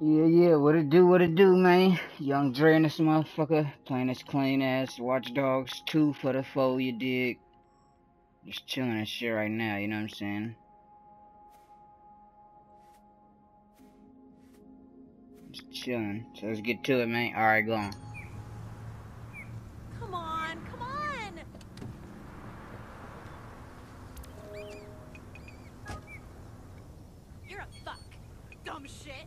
Yeah, yeah, what it do, what it do, man. Young Dre and this motherfucker playing his clean ass Watch Dogs 2 for the foe, you dig? Just chilling and shit right now, you know what I'm saying? Just chilling. So let's get to it, man. Alright, go on. Come on, come on! You're a fuck, dumb shit.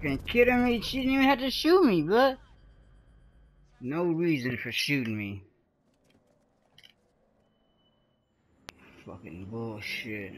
fucking kidding me? She didn't even have to shoot me, but no reason for shooting me. Fucking bullshit.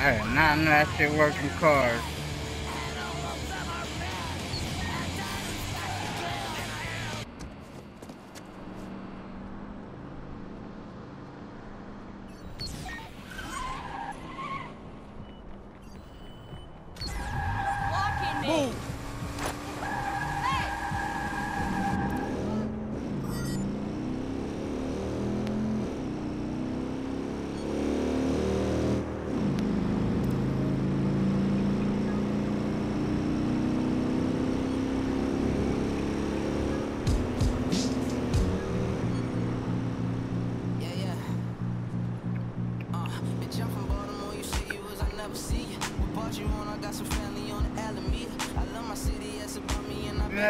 I did not shit worked in cars.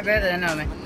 Me, and I better know me.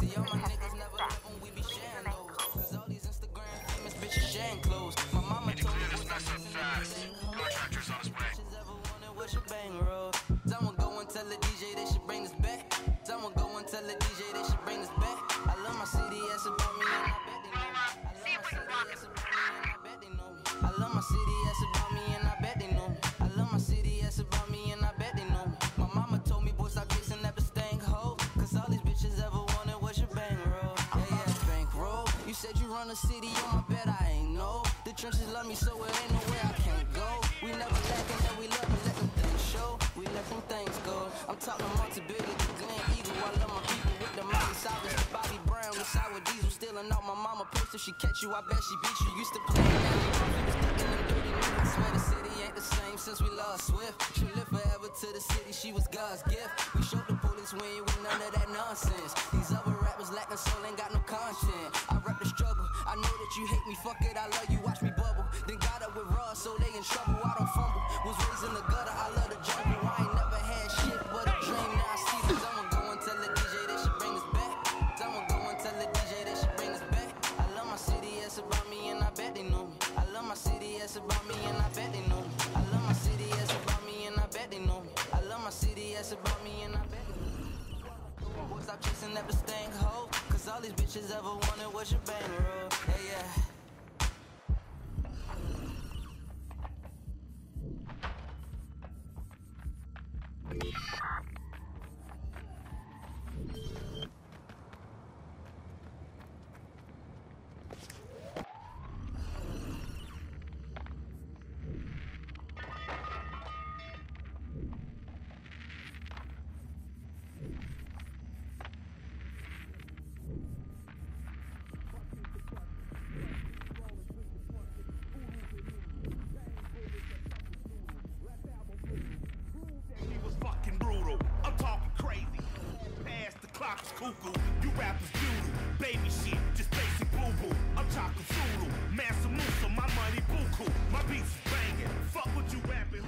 Si yo the city, oh, on my bet I ain't know. The trenches love me, so it ain't nowhere I can't go. We never lacking, and we love and let them things show. We let them things go. I'm talking multi-billion, the Glen Eagle. I love my people with the Miley Cyrus, Bobby Brown, the sour diesel. Stealing out my mama purse. If she catch you, I bet she beat you. Used to play in that Swear the city ain't the same since we lost Swift. She lived forever to the city, she was God's gift. We showed the police we ain't with none of that nonsense. These other rappers lacking soul, ain't it's about me, and I bet they know me. I love my city, it's about me, and I bet they know me. I love my city, it's about me, and I bet they know me. Boy, stop chasing that stank hoe. Cause all these bitches ever wanted was your bang cuckoo. You rappers doodle. Baby shit, just basic boo boo. I'm Musa, my money. My beats is banging. Fuck what you rapping.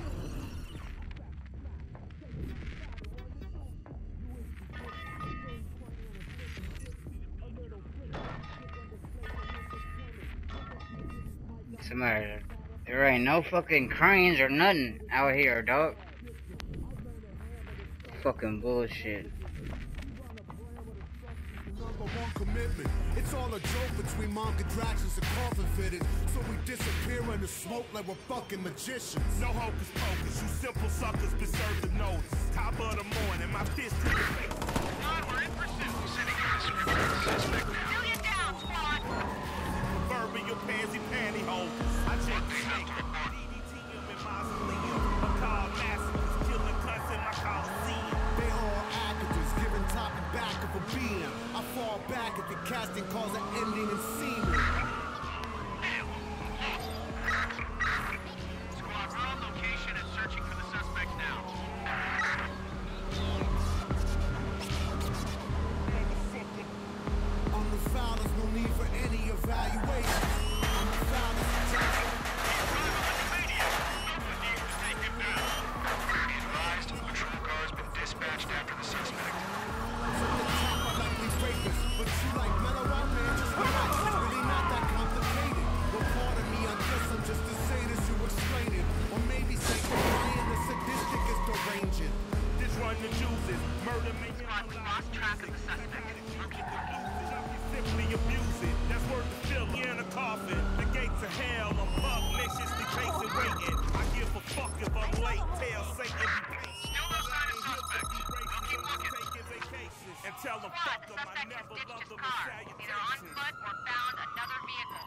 Somebody, there ain't no fucking cranes or nothing out here, dog. Fucking bullshit. Number one commitment. It's all a joke between mom contractions and coffin fitted. So we disappear in the smoke like we're fucking magicians. No hocus pocus. You simple suckers deserve the notice. Top of the morning, my fist to your face. we're in pursuit. Sitting in the suspect. Million down, squad. Proverbial pansy casting calls are ending in semen. I give a fuck if I'm late. Tell Satan be patient. Still no sign of suspect. We'll keep looking. Taking vacations and tell them fuck them. I never his them car. Either on foot or found another vehicle.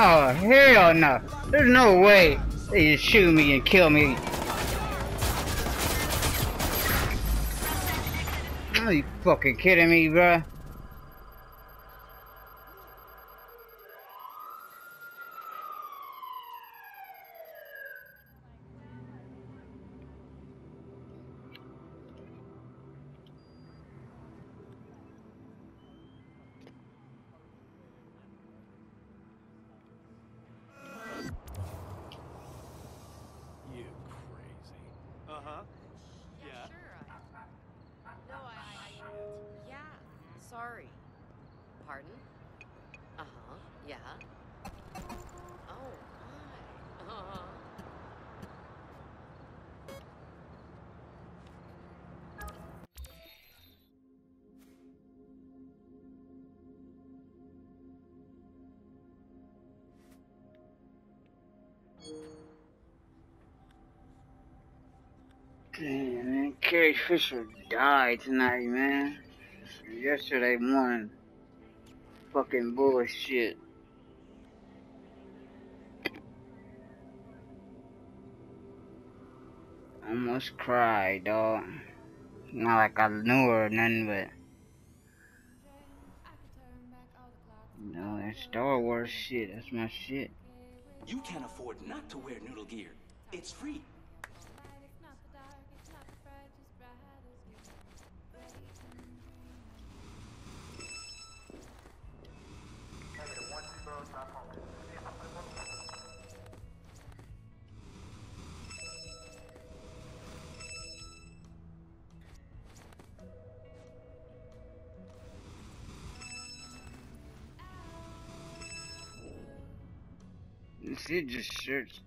Oh, hell no. There's no way they just shoot me and kill me. Are you fucking kidding me, bruh? Carrie Fisher died tonight, man. Yesterday morning. Fucking bullshit. Almost cried, dog. Not like I knew her or nothing, but. No, that Star Wars shit. That's my shit. You can't afford not to wear Nudle gear. It's free. Shit just search